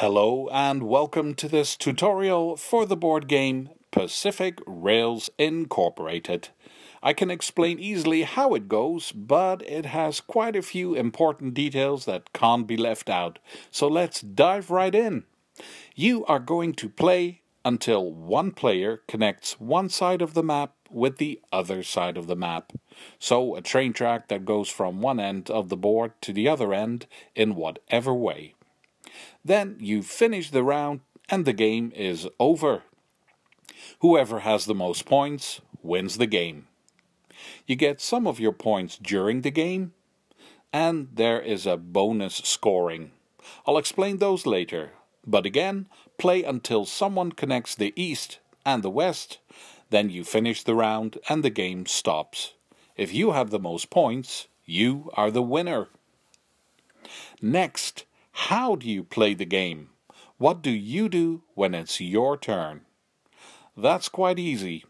Hello and welcome to this tutorial for the board game Pacific Rails Incorporated. I can explain easily how it goes, but it has quite a few important details that can't be left out. So let's dive right in. You are going to play until one player connects one side of the map with the other side of the map. So a train track that goes from one end of the board to the other end in whatever way. Then you finish the round and the game is over. Whoever has the most points wins the game. You get some of your points during the game, and there is a bonus scoring. I'll explain those later, but again, play until someone connects the east and the west, then you finish the round and the game stops. If you have the most points, you are the winner. Next, how do you play the game? What do you do when it's your turn? That's quite easy.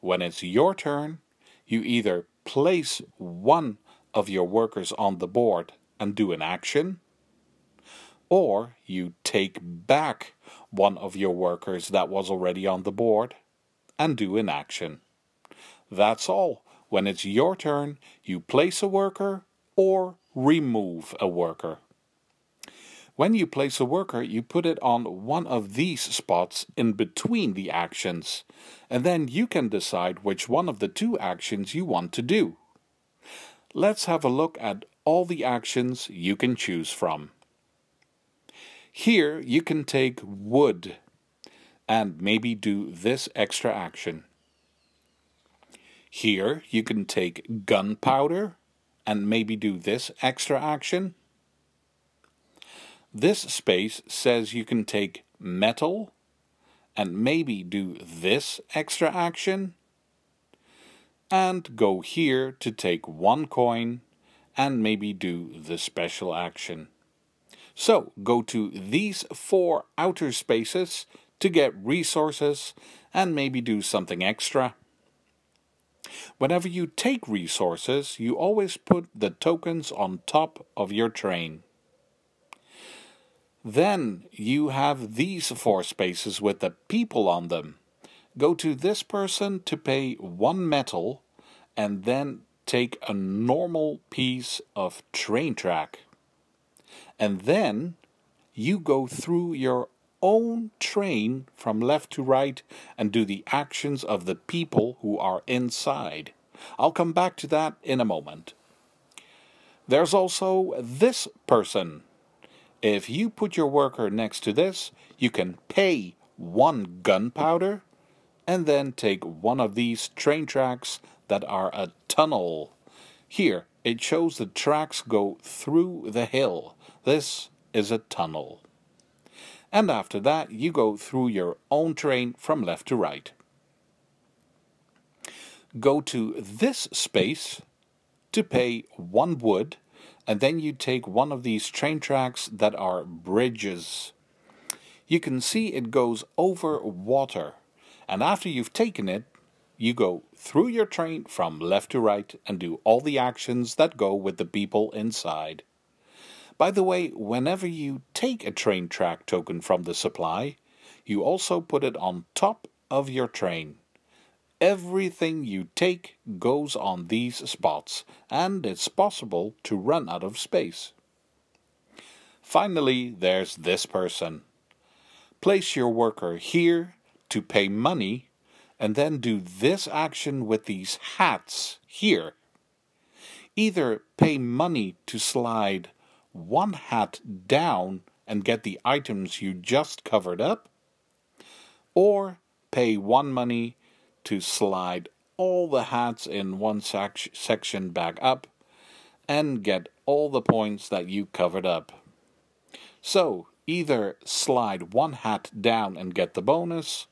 When it's your turn, you either place one of your workers on the board and do an action, or you take back one of your workers that was already on the board and do an action. That's all. When it's your turn, you place a worker or remove a worker. When you place a worker, you put it on one of these spots in between the actions, and then you can decide which one of the two actions you want to do. Let's have a look at all the actions you can choose from. Here you can take wood and maybe do this extra action. Here you can take gunpowder and maybe do this extra action. This space says you can take metal and maybe do this extra action and go here to take one coin and maybe do the special action. So go to these four outer spaces to get resources and maybe do something extra. Whenever you take resources, you always put the tokens on top of your train. Then you have these four spaces with the people on them. Go to this person to pay one metal and then take a normal piece of train track. And then you go through your own train from left to right and do the actions of the people who are inside. I'll come back to that in a moment. There's also this person if you put your worker next to this, you can pay one gunpowder and then take one of these train tracks that are a tunnel. Here, it shows the tracks go through the hill. This is a tunnel. And after that, you go through your own train from left to right. Go to this space to pay one wood and then you take one of these train tracks that are bridges. You can see it goes over water, and after you've taken it, you go through your train from left to right and do all the actions that go with the people inside. By the way, whenever you take a train track token from the supply, you also put it on top of your train. Everything you take goes on these spots, and it's possible to run out of space. Finally, there's this person. Place your worker here to pay money, and then do this action with these hats here. Either pay money to slide one hat down and get the items you just covered up, or pay one money to slide all the hats in one sec section back up and get all the points that you covered up. So either slide one hat down and get the bonus,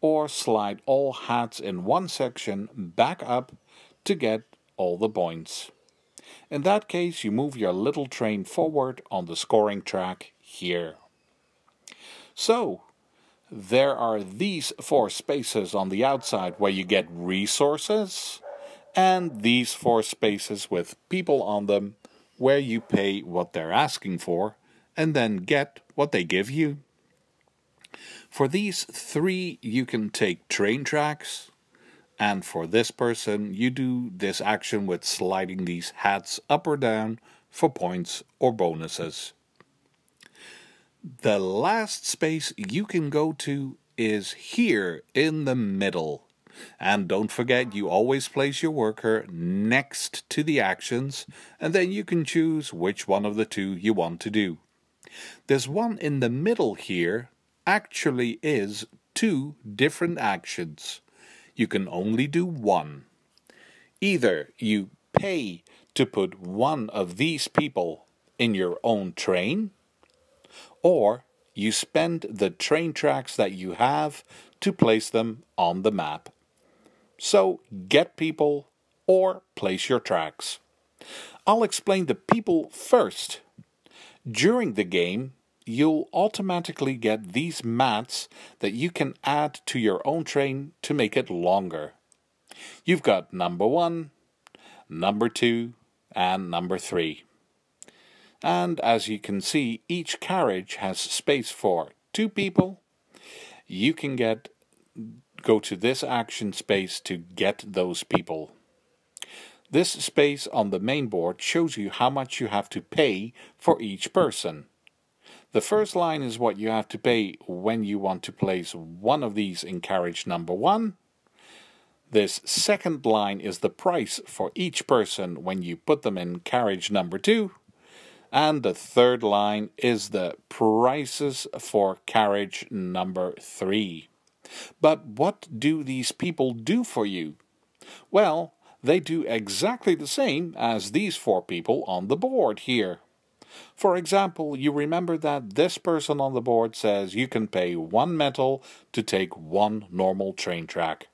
or slide all hats in one section back up to get all the points. In that case, you move your little train forward on the scoring track here. So, there are these four spaces on the outside where you get resources, and these four spaces with people on them where you pay what they're asking for, and then get what they give you. For these three, you can take train tracks, and for this person, you do this action with sliding these hats up or down for points or bonuses. The last space you can go to is here in the middle. And don't forget, you always place your worker next to the actions, and then you can choose which one of the two you want to do. This one in the middle here actually is two different actions. You can only do one. Either you pay to put one of these people in your own train, or you spend the train tracks that you have to place them on the map. So get people or place your tracks. I'll explain the people first. During the game, you'll automatically get these mats that you can add to your own train to make it longer. You've got number one, number two, and number three. And as you can see, each carriage has space for two people. You can get go to this action space to get those people. This space on the main board shows you how much you have to pay for each person. The first line is what you have to pay when you want to place one of these in carriage number one. This second line is the price for each person when you put them in carriage number two. And the third line is the prices for carriage number three. But what do these people do for you? Well, they do exactly the same as these four people on the board here. For example, you remember that this person on the board says you can pay one metal to take one normal train track.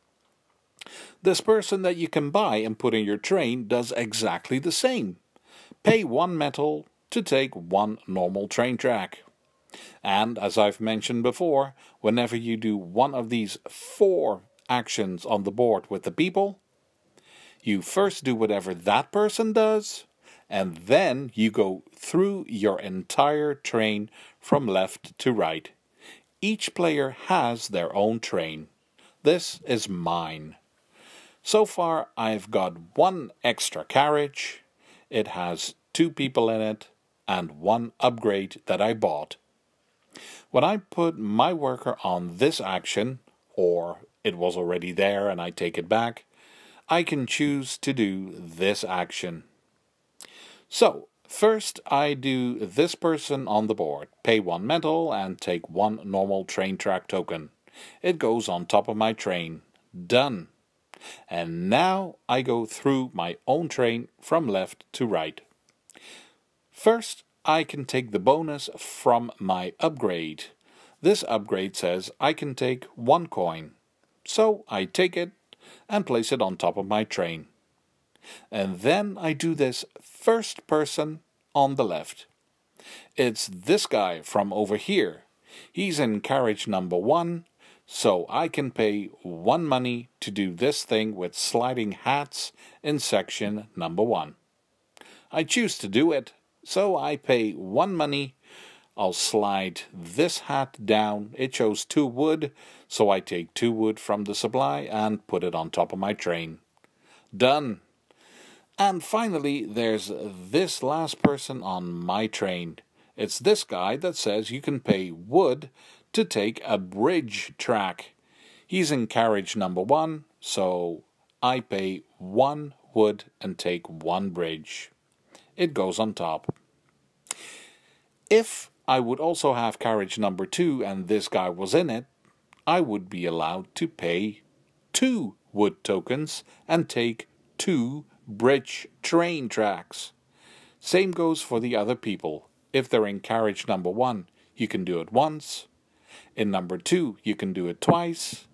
This person that you can buy and put in your train does exactly the same. Pay one metal to take one normal train track. And as I've mentioned before, whenever you do one of these four actions on the board with the people, you first do whatever that person does, and then you go through your entire train from left to right. Each player has their own train. This is mine. So far, I've got one extra carriage. It has two people in it and one upgrade that I bought. When I put my worker on this action, or it was already there and I take it back, I can choose to do this action. So, first I do this person on the board, pay one metal and take one normal train track token. It goes on top of my train. Done. And now I go through my own train from left to right. First, I can take the bonus from my upgrade. This upgrade says I can take one coin. So I take it and place it on top of my train. And then I do this first person on the left. It's this guy from over here. He's in carriage number one, so I can pay one money to do this thing with sliding hats in section number one. I choose to do it so I pay one money. I'll slide this hat down. It shows two wood, so I take two wood from the supply and put it on top of my train. Done. And finally, there's this last person on my train. It's this guy that says you can pay wood to take a bridge track. He's in carriage number one, so I pay one wood and take one bridge it goes on top. If I would also have carriage number two and this guy was in it, I would be allowed to pay two wood tokens and take two bridge train tracks. Same goes for the other people. If they're in carriage number one, you can do it once. In number two, you can do it twice.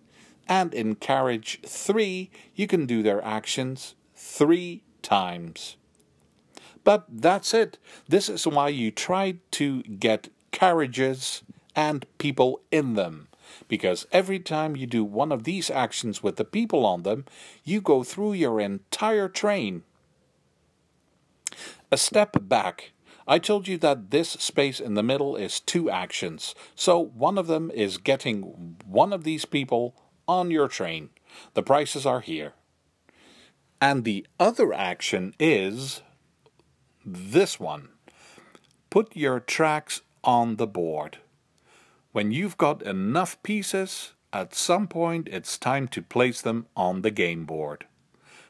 And in carriage three, you can do their actions three times. But that's it. This is why you try to get carriages and people in them. Because every time you do one of these actions with the people on them, you go through your entire train. A step back, I told you that this space in the middle is two actions. So one of them is getting one of these people on your train. The prices are here. And the other action is this one. Put your tracks on the board. When you've got enough pieces, at some point it's time to place them on the game board.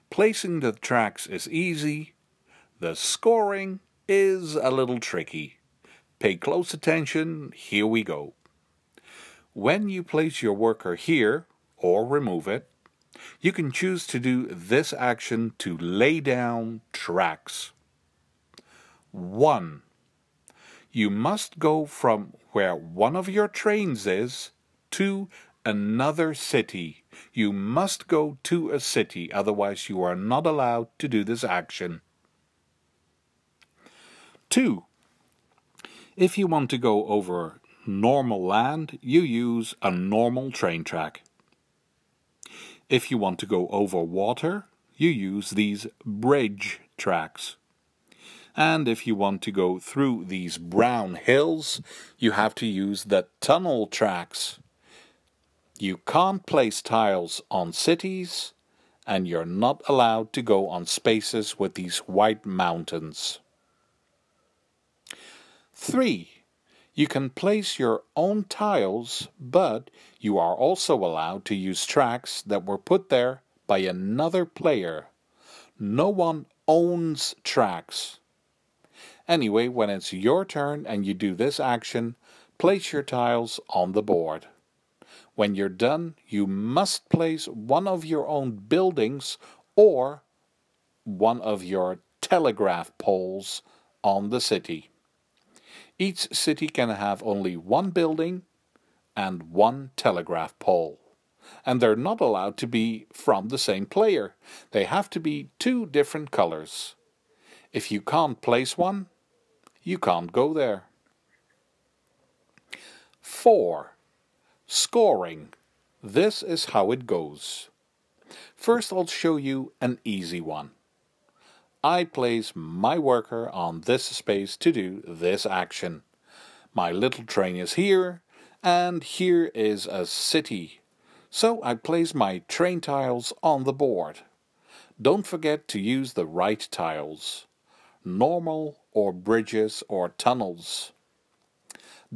Placing the tracks is easy. The scoring is a little tricky. Pay close attention, here we go. When you place your worker here, or remove it, you can choose to do this action to lay down tracks. 1. You must go from where one of your trains is to another city. You must go to a city, otherwise you are not allowed to do this action. Two, if you want to go over normal land, you use a normal train track. If you want to go over water, you use these bridge tracks. And if you want to go through these brown hills, you have to use the tunnel tracks. You can't place tiles on cities, and you're not allowed to go on spaces with these white mountains. 3. You can place your own tiles, but you are also allowed to use tracks that were put there by another player. No one owns tracks. Anyway, when it's your turn and you do this action, place your tiles on the board. When you're done, you must place one of your own buildings or one of your telegraph poles on the city. Each city can have only one building and one telegraph pole. And they're not allowed to be from the same player. They have to be two different colors. If you can't place one, you can't go there. 4. Scoring. This is how it goes. First I'll show you an easy one. I place my worker on this space to do this action. My little train is here, and here is a city. So I place my train tiles on the board. Don't forget to use the right tiles. Normal or bridges or tunnels.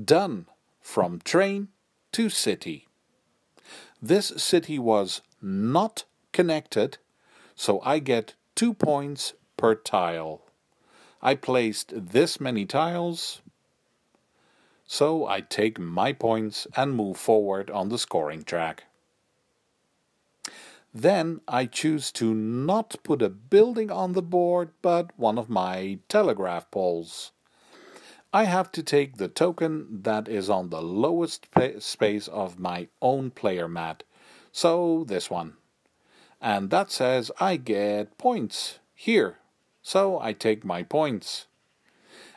Done from train to city. This city was not connected, so I get two points per tile. I placed this many tiles, so I take my points and move forward on the scoring track. Then I choose to not put a building on the board, but one of my telegraph poles. I have to take the token that is on the lowest space of my own player mat, so this one. And that says I get points here. So I take my points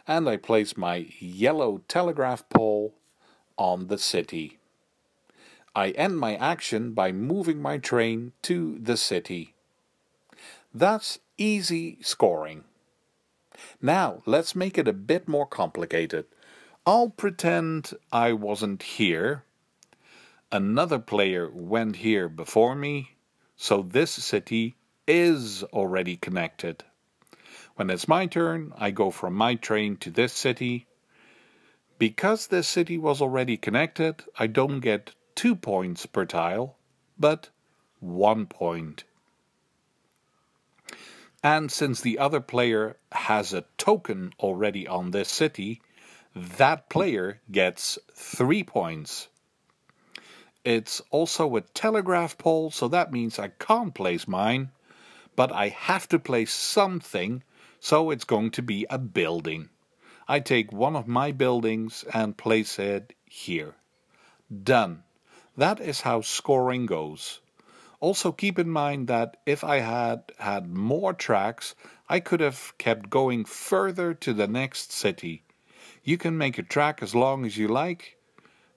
and I place my yellow telegraph pole on the city. I end my action by moving my train to the city. That's easy scoring. Now let's make it a bit more complicated. I'll pretend I wasn't here. Another player went here before me, so this city is already connected. When it's my turn, I go from my train to this city. Because this city was already connected, I don't get two points per tile, but one point. And since the other player has a token already on this city, that player gets three points. It's also a telegraph pole, so that means I can't place mine, but I have to place something so it's going to be a building. I take one of my buildings and place it here. Done. That is how scoring goes. Also keep in mind that if I had had more tracks, I could have kept going further to the next city. You can make a track as long as you like,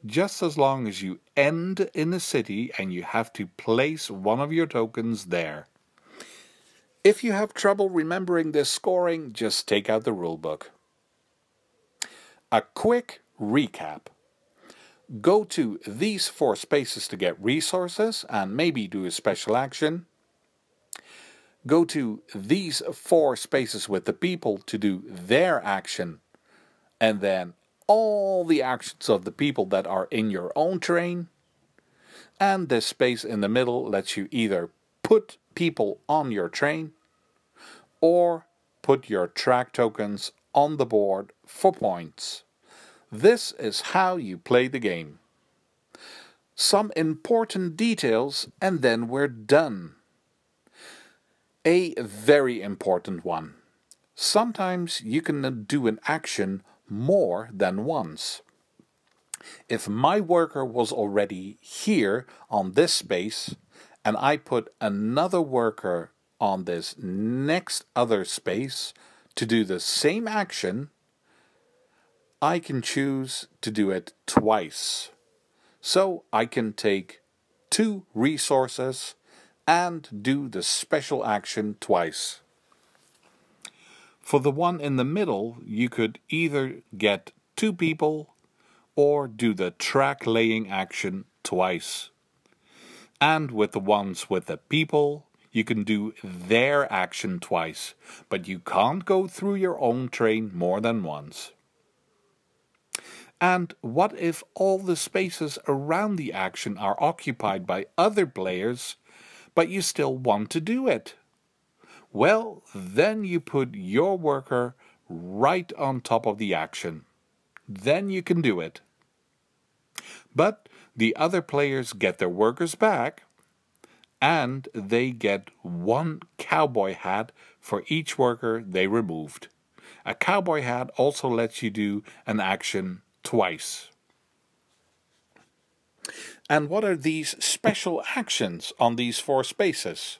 just as long as you end in a city and you have to place one of your tokens there. If you have trouble remembering this scoring, just take out the rulebook. A quick recap. Go to these four spaces to get resources and maybe do a special action. Go to these four spaces with the people to do their action and then all the actions of the people that are in your own train. And this space in the middle lets you either put people on your train or put your track tokens on the board for points. This is how you play the game. Some important details and then we're done. A very important one. Sometimes you can do an action more than once. If my worker was already here on this space and I put another worker on this next other space to do the same action, I can choose to do it twice. So I can take two resources and do the special action twice. For the one in the middle, you could either get two people or do the track laying action twice. And with the ones with the people, you can do their action twice, but you can't go through your own train more than once. And what if all the spaces around the action are occupied by other players, but you still want to do it? Well, then you put your worker right on top of the action. Then you can do it. But the other players get their workers back, and they get one cowboy hat for each worker they removed. A cowboy hat also lets you do an action twice. And what are these special actions on these four spaces?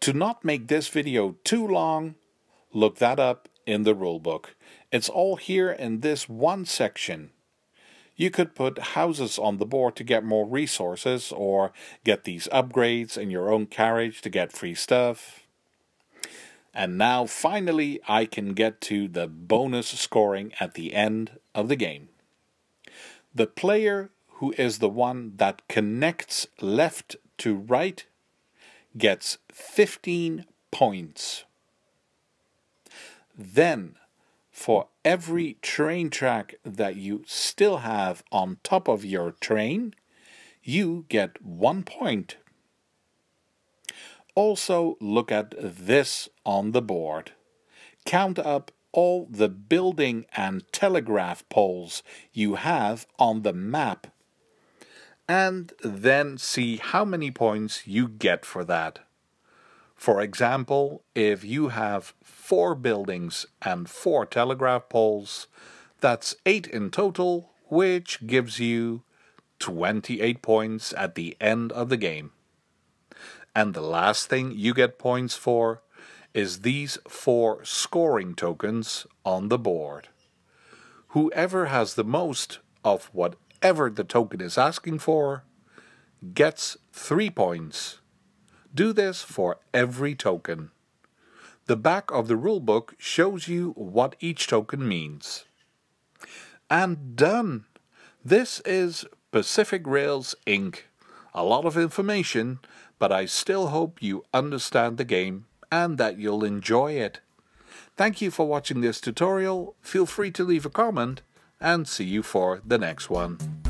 To not make this video too long, look that up in the rulebook. It's all here in this one section. You could put houses on the board to get more resources or get these upgrades in your own carriage to get free stuff. And now finally I can get to the bonus scoring at the end of the game. The player who is the one that connects left to right gets 15 points. Then, for every train track that you still have on top of your train, you get one point. Also, look at this on the board. Count up all the building and telegraph poles you have on the map and then see how many points you get for that. For example, if you have four buildings and four telegraph poles, that's eight in total, which gives you 28 points at the end of the game. And the last thing you get points for is these four scoring tokens on the board. Whoever has the most of whatever the token is asking for gets three points. Do this for every token. The back of the rulebook shows you what each token means. And done! This is Pacific Rails Inc. A lot of information, but I still hope you understand the game and that you'll enjoy it. Thank you for watching this tutorial, feel free to leave a comment, and see you for the next one.